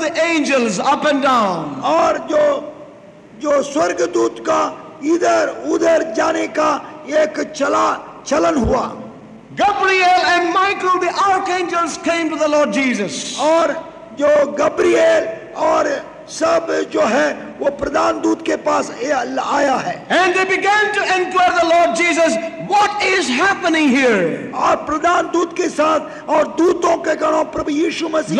the angels up and down. और जो जो स्वर्गदूत का इधर उधर जाने का एक चला चलन हुआ Gabriel and Michael, the archangels, came to the Lord Jesus. और जो गब्रिएल और सब जो है वो प्रधान दूत के पास आया है। And they began to inquire the Lord Jesus what is happening here और प्रधान दूत के साथ और दूतों के गणों प्रभु यीशु मसीह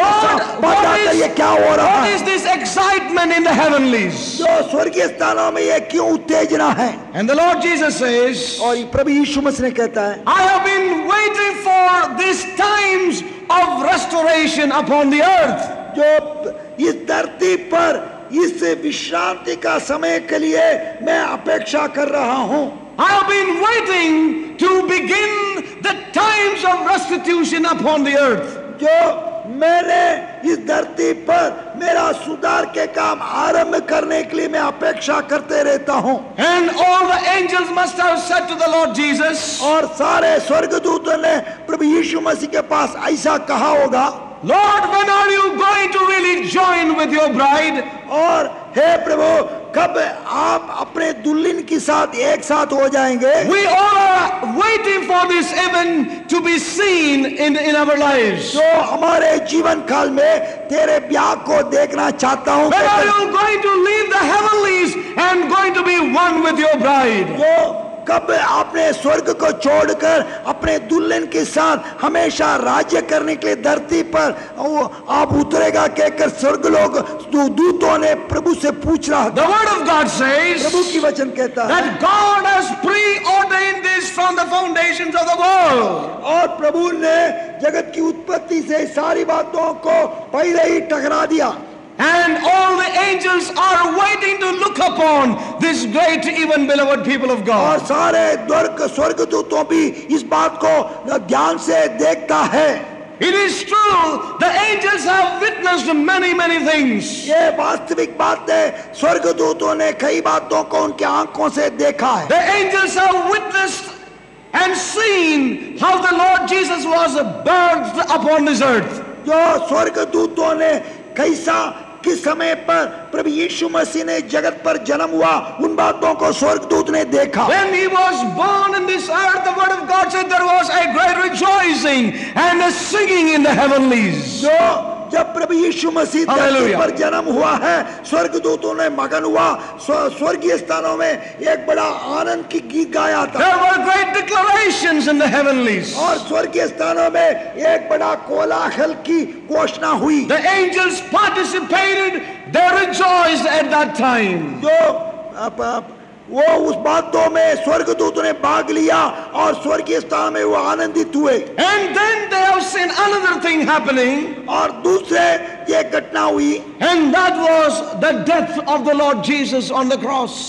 बताते ये क्या हो रहा है? Is this excitement in the heavenlies जो स्वर्गीय स्थानों में ये क्यों उत्तेजना है? And the Lord Jesus says और प्रभु यीशु मसीह ने कहता है I have been waiting for this times of restoration upon the earth जो इस धरती पर इस विश्रांति का समय के लिए मैं अपेक्षा कर रहा हूँ I have been waiting to begin the times of restitution upon the earth. जो मैंने इस धरती पर मेरा सुधार के काम आरंभ करने के लिए मैं अपेक्षा करते रहता हूँ And all the angels must have said to the Lord Jesus, और सारे स्वर्गदूतों ने प्रभु यीशु मसीह के पास ऐसा कहा होगा Lord, when are you going to really join with your bride? और हे प्रभु कब आप अपने दुल्हन के साथ एक साथ हो जाएंगे We all are waiting for this event to be seen in, in our lives. जो हमारे जीवन काल में तेरे ब्याह को देखना चाहता हूं When are कहकर you going to leave the heavenlies and going to be one with your bride? जो कब आपने स्वर्ग को छोड़कर अपने दुल्हन के साथ हमेशा राज्य करने के लिए धरती पर वो आप उतरेगा कहकर स्वर्ग लोग दूतों ने प्रभु से पूछ रहा The word of God says प्रभु की वचन कहता है that God has preordained this from the foundations of the world. और प्रभु ने जगत की उत्पत्ति से सारी बातों को पहले ही टकरा दिया And all the angels are waiting to look upon this great, even beloved people of और God. सारे द्वर्ग स्वर्ग दूतों भी इस बात को ध्यान से देखता है It is true, the angels have witnessed many, many things. ये वास्तविक बात है स्वर्ग दूतों ने कई बातों को उनके आंखों से देखा है The angels have witnessed and seen how the Lord Jesus was birthed upon this earth. जो स्वर्ग दूतों ने कैसा किस समय पर प्रभु यीशु मसीह ने जगत पर जन्म हुआ उन बातों को स्वर्ग दूत ने देखा When he was born in this earth, the word of God said there was a great rejoicing and a singing in the heavenlies. जो जब प्रभु यीशु मसीह पर जन्म हुआ है स्वर्ग दूतों ने मगन हुआ स्वर्गीय स्थानों में एक बड़ा आनंद की गीत गाया था। और स्वर्गीय स्थानों में एक बड़ा कोलाहल की घोषणा हुई। The angels participated, they rejoiced at that time. जो आप, वो उस बातों में स्वर्गदूतों ने भाग लिया और स्वर्गीय स्थान में वो आनंदित हुए And then they have seen another thing happening, और दूसरे ये घटना हुई and that was the death of the Lord Jesus on the cross.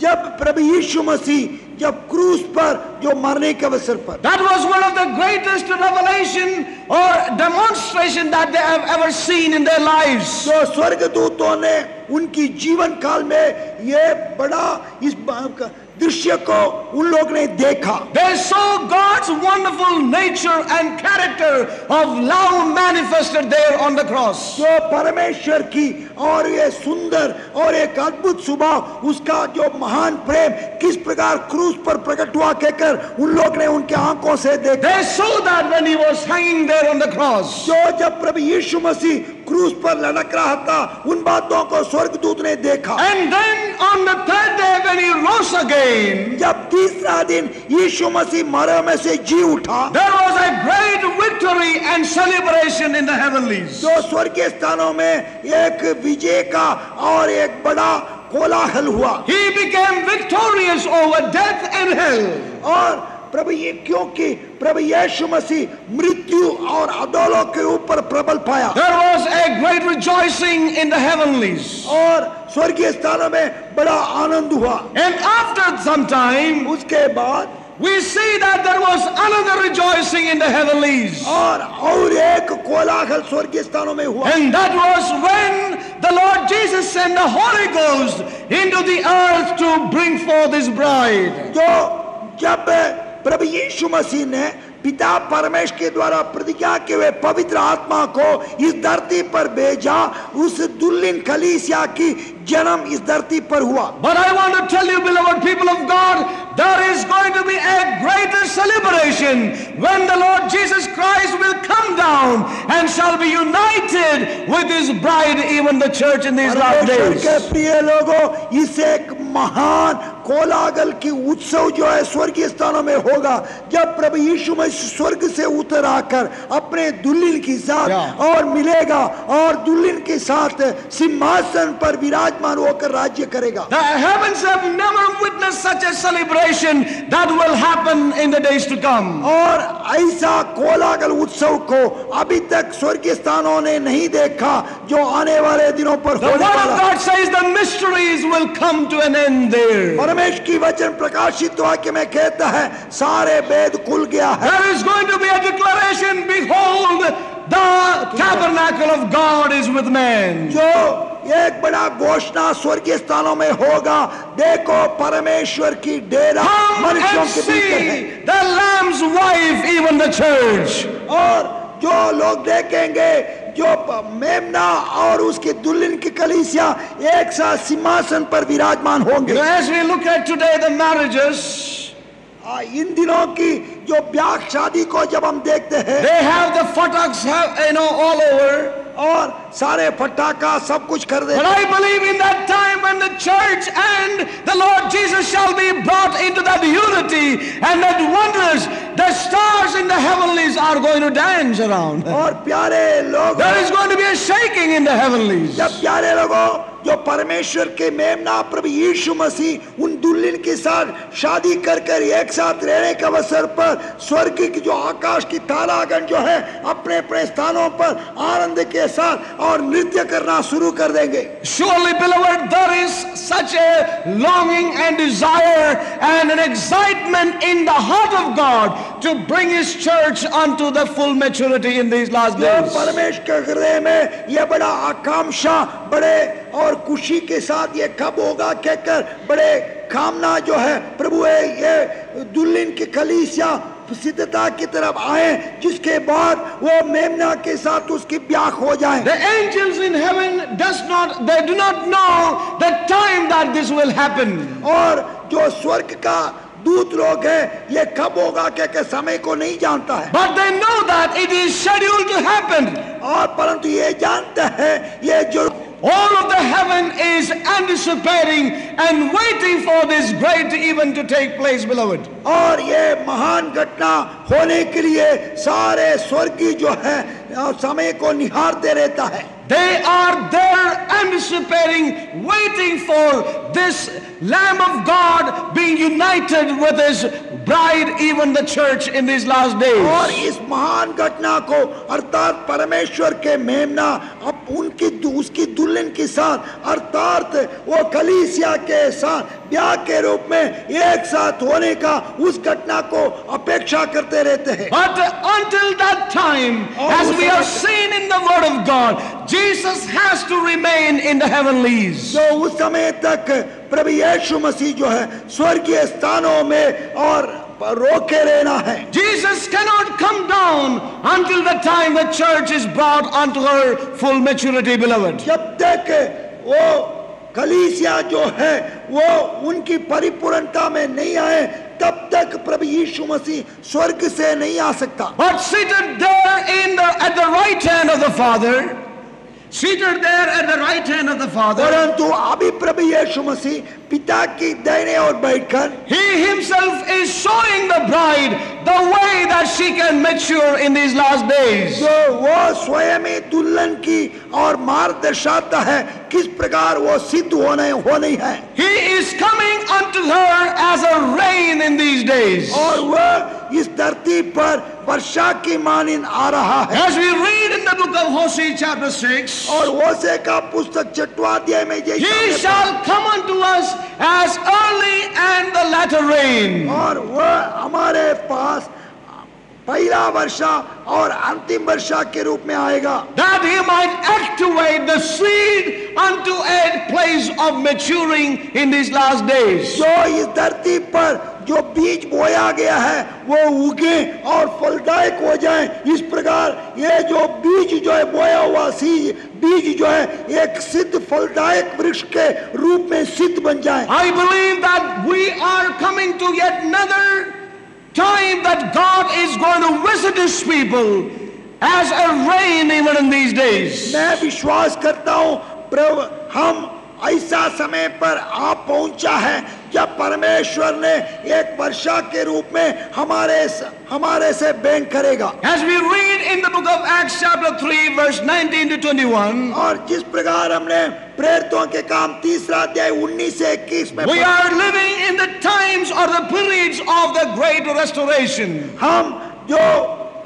जब प्रभु यीशु मसीह जब क्रूस पर जो मरने के अवसर पर। That was one of the greatest revelation और demonstration that they have ever seen in their lives so स्वर्गदूतों ने उनकी जीवन काल में यह बड़ा इस दृश्य को उन लोग ने देखा। They saw God's wonderful nature and character of love manifested there on the cross जो परमेश्वर की और ये सुंदर और एक अद्भुत स्वभाव उसका जो महान प्रेम किस प्रकार क्रूस पर प्रकट हुआ कहकर उन लोग ने उनके आँखों से देखा। They saw that when he was hanging there on the cross जो जब प्रभु यीशु मसीह क्रूस पर लटक रहा था उन बातों को स्वर्गदूत ने देखा। And then on the third day when he rose again, जब तीसरा दिन यीशु मसीह मरे में से जी उठा there was a great victory and celebration in the heavenlies. जो स्वर्गीय स्थानों में एक विजय का और एक बड़ा कोलाहल हुआ He became victorious over death and hell. और प्रभु ये क्योंकि प्रभु यीशु मसीह मृत्यु और अदोलों के ऊपर प्रबल पाया There was a great rejoicing in the heavenlies. और स्वर्गीय स्थानों में बड़ा आनंद हुआ And after some time, उसके बाद we see that there was another rejoicing in the heavenlies. और और एक कोलाहल स्वर्गीय स्थानों में हुआ And that was when the Lord Jesus sent the Holy Ghost into the earth to bring forth his bride. जो जब प्रभु यीशु मसीह ने पिता परमेश्वर के द्वारा प्रतिज्ञा के हुए पवित्र आत्मा को इस धरती पर भेजा उस दुल्हन कलीसिया की जन्म इस धरती पर हुआ But I want to tell you, beloved people of God, there is going to be a greater celebration when the Lord Jesus Christ will come down and shall be united with his bride, even the church in these last days. प्रिय लोगों इस एक महान कोलागल की उत्सव जो है स्वर्गीय स्थानों में होगा जब प्रभु यीशु मसीह स्वर्ग से उतर आकर अपने दुल्हन के साथ और मिलेगा और दुल्हन के साथ सिंहासन पर विराजमान होकर राज्य करेगा The heavens have never witnessed such a celebration that will happen in the days to come. और ऐसा कोलागल उत्सव को अभी तक स्वर्गीय स्थानों ने नहीं देखा जो आने वाले दिनों पर The होने Word of वाला God says the mysteries will come to an end there. Paramesh की वचन प्रकाशित वाक्य में कहता है सारे वेद खुल गया है। जो एक बड़ा घोषणा स्वर्गीय स्थानों में होगा देखो परमेश्वर की डेरा the lamb's wife even the church और जो लोग देखेंगे जो मेमना और उसकी दुल्हन की कलीसिया एक साथ सिंहासन पर विराजमान होंगे as we look at today the marriages, इन दिनों की जो ब्याह शादी को जब हम देखते हैं they have the photos have, you know, all over. और सारे फटाका सब कुछ कर दे। I believe in that time when the church and the Lord Jesus shall be brought into that unity and that wonders the stars in the heavenlies are going to dance around और प्यारे लोग there is going to be a shaking in the heavenlies जब प्यारे लोगों जो परमेश्वर के मेमना प्रभु यीशु मसीह उन दुल्हन के साथ शादी कर कर एक साथ रहने के अवसर पर स्वर्ग की जो आकाश की तारागण जो है अपने अपने स्थानों पर आनंद के साथ और नृत्य करना शुरू कर देंगे Surely, beloved, there is such a longing and desire and an excitement in the heart of God to bring His church unto the full maturity in these last days. परमेश्वर के हृदय में यह बड़ा आकांक्षा बड़े और खुशी के साथ ये कब होगा कहकर बड़े कामना जो है प्रभु है ये दुल्हन की कलीसिया सिद्धता की तरफ़ आए जिसके बाद वो मेमना के साथ उसकी ब्याह हो जाए। The angels in heaven does not they do not know the time that this will happen और जो स्वर्ग का दूत लोग है ये कब होगा क्या के समय को नहीं जानता है। But they know that it is scheduled to happen और परंतु ये जानता है ये जो All of the heaven is anticipating and waiting for this great event to take place, beloved. और ये महान घटना होने के लिए सारे स्वर्गीय जो है अ, समय को निहारते रहता है They are there anticipating, waiting for this Lamb of God being united with his bride, even the church, in these last और days. इस महान घटना को अर्थात परमेश्वर के मेमना अब उनकी उसकी दुल्हन के साथ अर्थात वो कलीसिया के साथ ब्याह के रूप में एक साथ होने का उस घटना को अपेक्षा करते रहते हैं। But until that time as we have seen in the word of God Jesus has to remain in the heavenlies so उस समय तक प्रभु यीशु मसीह जो है स्वर्गीय स्थानों में और रोके रहना है। Jesus cannot come down until the time the church is brought until her full maturity beloved जब तक वो कलीसिया जो है वो उनकी परिपूर्णता में नहीं आए तब तक प्रभु यीशु मसीह स्वर्ग से नहीं आ सकता। परंतु अभी यीशु मसीह पिता की दाहिने ओर बैठकर He Himself is showing the bride the way that she can mature in these last days. जो वो स्वयं ही दुल्हन की और मार्ग दर्शाता है किस प्रकार वो सिद्ध होने होनी है He is coming unto her as a rain in these days. और वह इस धरती पर वर्षा की मानिन आ रहा है As we read in the book of Hosea chapter 6, और होसे का पुस्तक छठवाध्याय में ये He shall come unto us as early and the latter rain. और वह हमारे पास पहला वर्षा और अंतिम वर्षा के रूप में आएगा। That he might activate the seed unto a place of maturing in these last days. जो इस धरती पर जो बीज बोया गया है वो उगे और फलदायक हो जाए। इस प्रकार ये जो बीज जो है बोया हुआ सीज बीज जो है एक सिद्ध फलदायक वृक्ष के रूप में सिद्ध बन जाए। I believe that we are coming to yet another time that God is going to visit his people as a rain even in these days. मैं विश्वास करता हूँ प्रभु हम ऐसा समय पर आ पहुँचा है जब परमेश्वर ने एक वर्षा के रूप में हमारे हमारे से बैंक करेगा As we read in the book of Acts chapter 3 verse 19 to 21, और जिस प्रकार हमने प्रेरितों के काम तीसरा अध्याय 19 से 21 में we are living in the times और the periods of the great restoration हम जो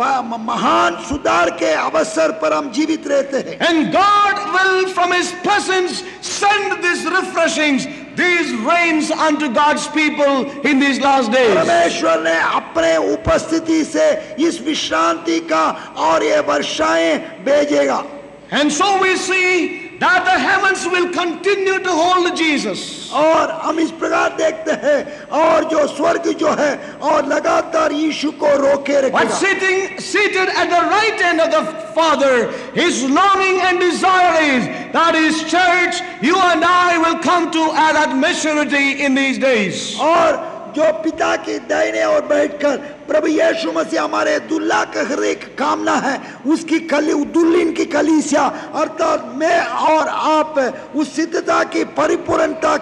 महान सुधार के अवसर पर हम जीवित रहते हैं। And God will from his presence send this refreshings These rains unto God's people in these last days. परमेश्वर ने अपने उपस्थिति से इस विश्रांति का और ये वर्षाएँ भेजेगा। And so we see that the heavens will continue to hold Jesus. और हम इस प्रकार देखते हैं और जो स्वर्ग जो है और लगातार यीशु को रोके But रखेगा sitting seated at the right hand of the Father, his longing and desire is that his church, you and I, will come to at that maturity in these days. और जो पिता के दाहिने और बैठकर प्रभु यीशु मसीह हमारे दुल्ला का हर एक कामना है उसकी कली दुल्हन की कलीसिया अर्थात मैं और आप उस सिद्धता की परिपूर्णता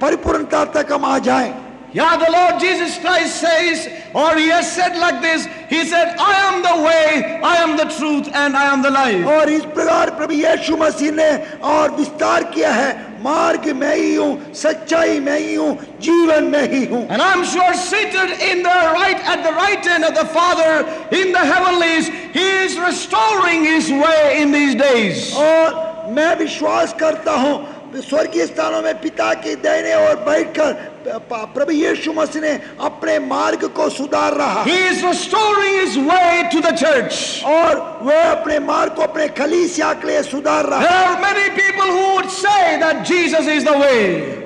परिपूर्णता तक हम आ जाएँ Yeah, the Lord Jesus Christ says, or he has said like this, he said, I am the way, I am the truth, and I am the life. और इस प्रकार प्रभु यीशु मसीह ने और विस्तार किया है मार्ग मैं ही हूँ सच्चाई मैं ही हूँ जीवन मैं ही हूँ And I'm sure seated in the right, at the right hand of the Father in the heavenlies, he is restoring his way in these days. और मैं विश्वास करता हूँ स्वर्गीय स्थानों में पिता के दाहिने और बैठकर प्रभु यीशु मसीह ने अपने मार्ग को सुधार रहा He is restoring his way to the church. और वह अपने मार्ग को अपने कलीसिया के लिए सुधार There रहा are many people who would say that Jesus is the way.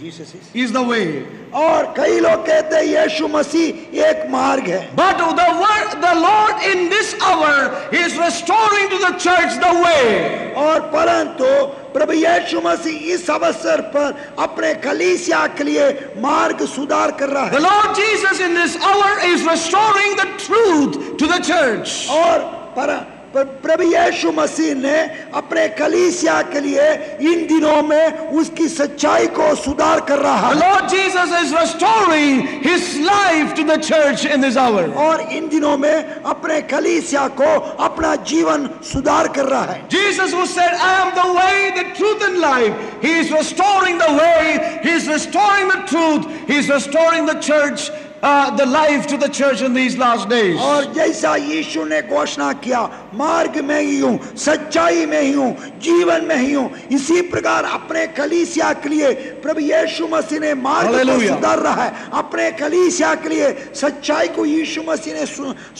Jesus is is the way. और कई लोग कहते हैं यीशु मसीह एक मार्ग है But the word, the Lord in this hour is restoring to the church the way. और परंतु प्रभु यीशु मसीह इस अवसर पर अपने कलीसिया के लिए मार्ग सुधार कर रहा The है Lord Jesus in this hour is restoring the truth to the church. और पर, पर प्रभु यीशु मसीह ने अपने कलीसिया के लिए इन दिनों में उसकी सच्चाई को सुधार कर रहा है। Lord Jesus is restoring his life to the church in this hour और इन दिनों में अपने कलीसिया को अपना जीवन सुधार कर रहा है। Jesus who said I am the way the truth and life he is restoring the way he is restoring the truth he is restoring the church uh, the life to the church in these last days. और जैसा यीशु ने घोषणा किया मार्ग में ही हूँ सच्चाई में ही हूँ जीवन में ही हूँ इसी प्रकार अपने कलीसिया के लिए प्रभु यीशु मसीह ने मार्ग को सुधार रहा है। अपने कलीसिया के लिए सच्चाई को यीशु मसीह ने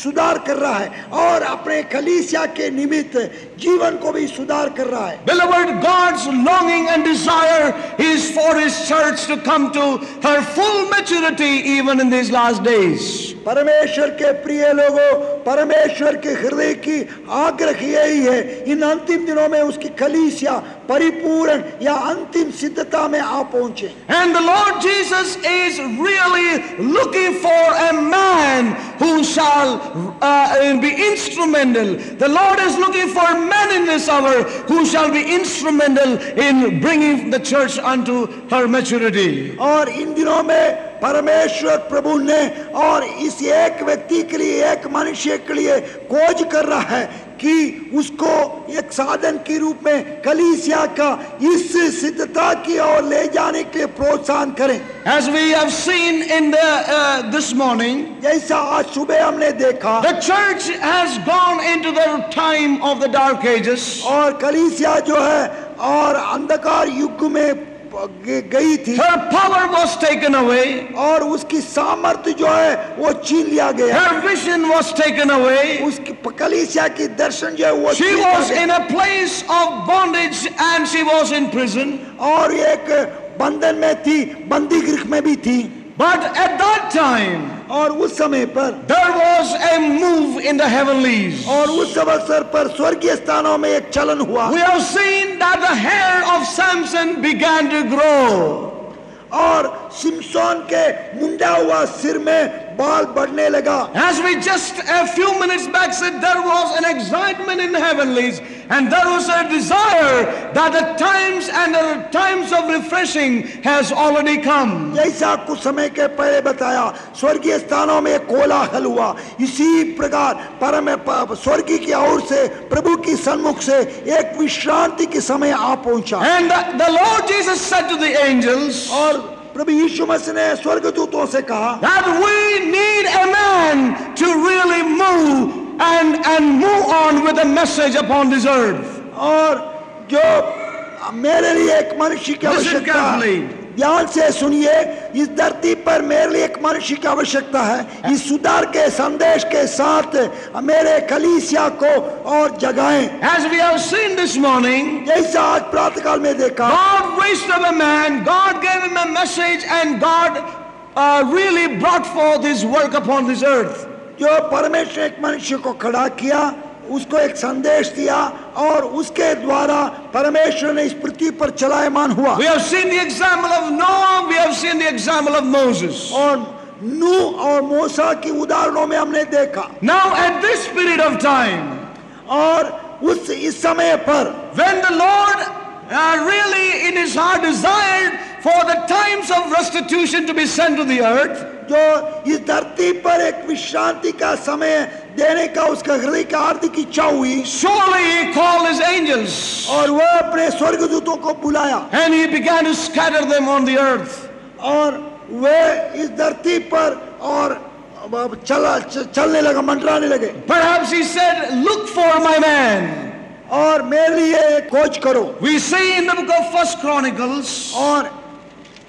सुधार कर रहा है और अपने कलीसिया के निमित्त जीवन को भी सुधार कर रहा है। Beloved, God's longing and desire is for His church to come to her full maturity even in these last days. परमेश्वर के प्रिय लोगों, परमेश्वर के हृदय की आग्रह यही है, इन अंतिम दिनों में उसकी कलीसिया परिपूर्ण या अंतिम सिद्धता में आप पहुँचे। And the Lord Jesus is really looking for a man who shall be instrumental the Lord is looking for man in this hour who shall be instrumental in bringing the church unto her maturity और इन दिनों में परमेश्वर प्रभु ने और इस एक व्यक्ति के लिए एक मनुष्य के लिए कोज कर रहा है कि उसको एक साधन के रूप में कलीसिया का इस सिद्धता की ओर ले जाने के लिए प्रोत्साहन करें As we have seen in the uh, this morning, जैसा आज सुबह हमने देखा the church has gone into the time of the dark ages. और कलीसिया जो है और अंधकार युग में गई थी Her power was taken away. और उसकी सामर्थ्य जो है वो छीन लिया गया Her vision was taken away. उसकी कलीसिया की दर्शन जो है वो She was in a place of bondage and she was in prison. और एक बंधन में थी बंदी गृह में भी थी But at that time, और उस समय पर there was a move in the heavenlies. और उस अवसर पर स्वर्गीय स्थानों में एक चलन हुआ We have seen that the hair of Samson began to grow. और सिमसोन के मुंडा हुआ सिर में बाल बढ़ने लगा As we just a few minutes back said, there was an excitement in the heavenlies, and there was a desire that the times and the times of refreshing has already come. जैसा कुछ समय के पहले बताया स्वर्गीय स्थानों में एक कोलाहल हुआ इसी प्रकार परम प- स्वर्गीय की ओर से प्रभु की सन्मुख से एक विश्रांति के समय आ पहुंचा And the, the Lord Jesus said to the angels और प्रभु यीशु मसीह ने स्वर्गदूतों से कहा that we need a man to really move and, and move on with a message upon this earth. और जो मेरे लिए एक मनुष्य की Listen आवश्यकता है carefully. ध्यान से सुनिए इस धरती पर मेरे लिए एक मनुष्य की आवश्यकता है इस सुधार के संदेश के साथ मेरे कलीसिया को और जगाएँ As we have seen this morning, जैसा आज प्रातःकाल में देखा God raised up a man, God gave him a message, and God uh, really brought forth his work upon this earth. जो परमेश्वर एक मनुष्य को खड़ा किया उसको एक संदेश दिया और उसके द्वारा परमेश्वर ने इस पृथ्वी पर चलायमान हुआ We have seen the example of Noah, we have seen the example of Moses. और नू और मूसा की उदाहरणों में हमने देखा Now, at this period of time, और उस इस समय पर when the Lord uh, really in his heart desired for the times of restitution to be sent to the earth, जो इस धरती पर एक विश्रांति का समय देने का उसका हृदय का आर्थिक इच्छा हुई। और वह अपने स्वर्गदूतों को बुलाया। और वे इस धरती पर और चला चलने लगा मंडराने लगे। Perhaps said, look for my man. और मेरे लिए खोज करो। We see in book of first Chronicles और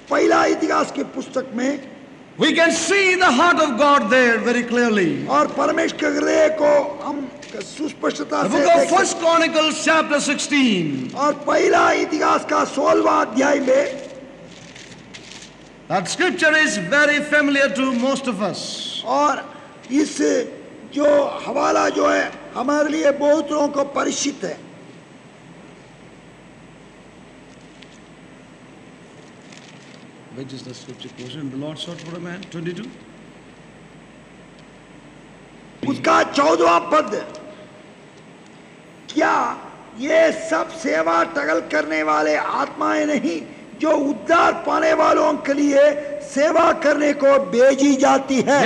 पहला इतिहास के पुस्तक में we can see the heart of God there very clearly. और परमेश्वर के हृदय को हम सुस्पष्टता The से book of देख First Chronicles, chapter 16. और पहला इतिहास का सोलवा अध्याय में That scripture is very familiar to most of us. और इस जो हवाला जो है हमारे लिए बहुत लोगों को परिचित है which is the scripture portion. The Lord sought for a man. 22. उसका चौदवा पद क्या ये सब सेवा टगल करने वाले आत्माएँ नहीं जो उद्धार पाने वालों के लिए सेवा करने को भेजी जाती है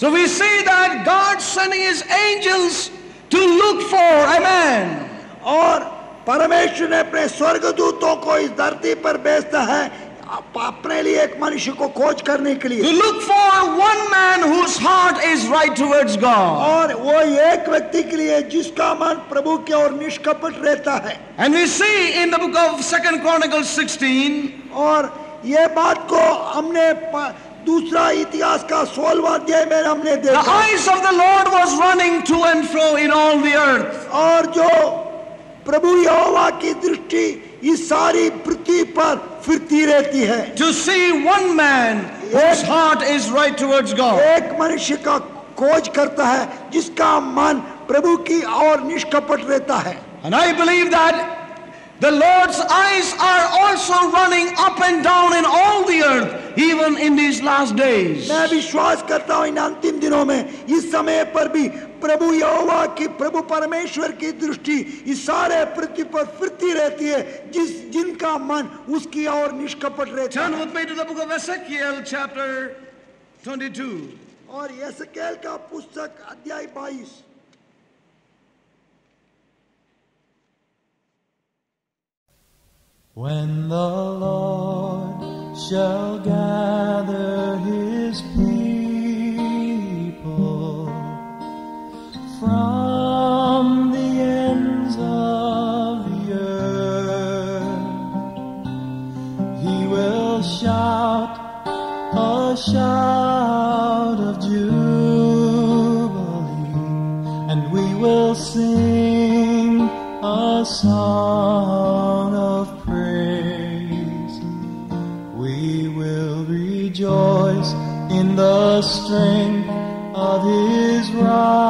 so we see that God son is angels to look for a man और परमेश्वर ने अपने स्वर्ग दूतों को इस धरती पर भेजता है अपने लिए एक मनुष्य को खोज करने के लिए। Look for one man heart is right towards God और वो एक व्यक्ति के लिए जिसका मन प्रभु के और निष्कपट रहता है। And we see in the book of second Chronicle 16 और ये बात को हमने दूसरा इतिहास का सोलवा अध्याय में हमने देखा। The eyes of the Lord was running to and fro in all the earth और जो प्रभु यहोवा की दृष्टि इस सारी पृथ्वी पर फिरती रहती है। To see one man his heart is right towards God एक मनुष्य का खोज करता है जिसका मन प्रभु की ओर निष्कपट रहता है। And I believe that the Lord's eyes are also running up and down in all the earth, even in these last days. मैं विश्वास करता हूँ इन अंतिम दिनों में इस समय पर भी प्रभु यहोवा की प्रभु परमेश्वर की दृष्टि इस सारे पृथ्वी पर फिरती रहती है जिस जिनका मन उसकी ओर निष्कपट रहता है। Turn with me to the book of Ezekiel, chapter 22. और यसकेल का पुस्तक अध्याय 22 When the Lord shall gather his people from the ends of the earth, he will shout a shout of jubilee, and we will sing a song strength of his right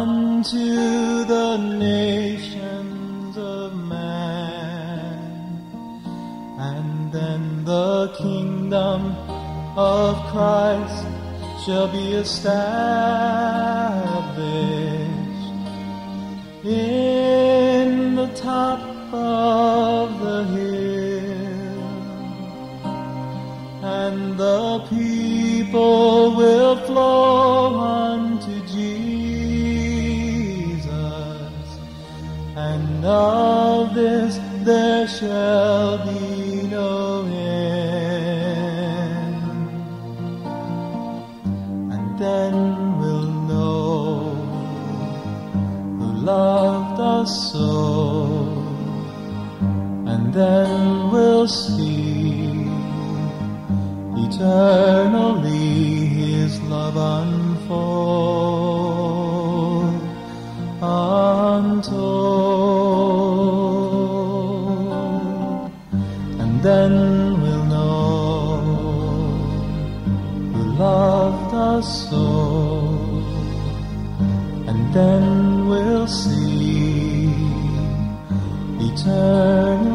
unto the nations of man. And then the kingdom of Christ shall be established in the top of the hill and the people of this there shall be no end. And then we'll know who loved us so and then we'll see eternally his love unfold untold then we'll know who loved us so, and then we'll see eternal.